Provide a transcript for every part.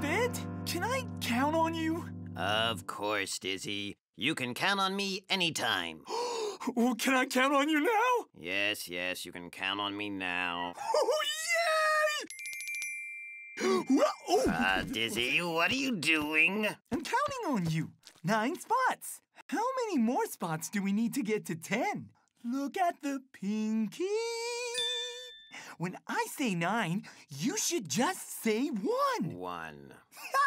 Bit, can I count on you? Of course, Dizzy. You can count on me anytime. Oh, can I count on you now? yes, yes, you can count on me now. Oh, yay! Well, oh, Uh, Dizzy, what are you doing? I'm counting on you. Nine spots. How many more spots do we need to get to ten? Look at the pinky. When I say nine, you should just say one. One.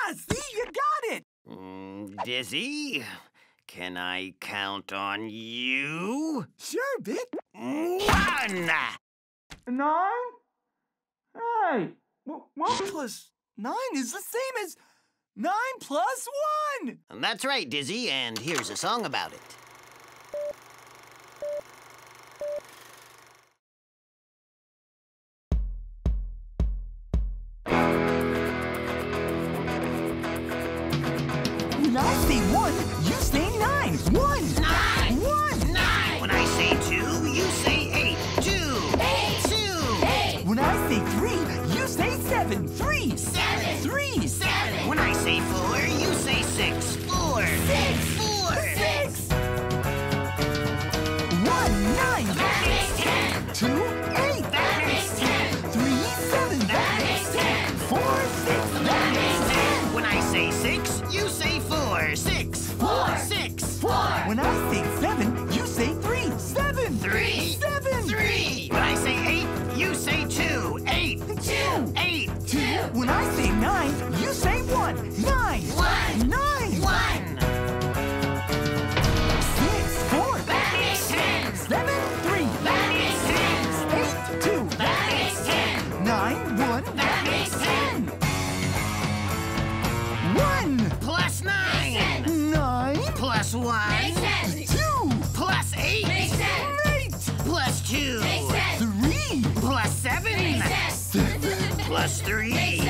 Ah, see, you got it. Mm, Dizzy, can I count on you? Sure, Bit. One! Nine? Hey, one plus nine is the same as nine plus one. That's right, Dizzy, and here's a song about it. One, you say nine. One. Nine. One. Nine! When I say two, you say eight. Two! Eight! Two! When I say three, you say seven. Three. Seven! Three. Seven! When I say four, you say Six. When I say seven, you say three. Seven. Three! Seven. Three! When I say eight, you say two. Eight! Two. Eight! Two. When I say nine, you say one. Nine. One. Nine. One! Six. Four. That makes ten! Seven. Three. That makes ten! Eight. Two. That makes ten! Nine. One. That makes ten! One. Plus nine! Nine. Plus one! Two! Three. Plus seven! Seven. Plus three!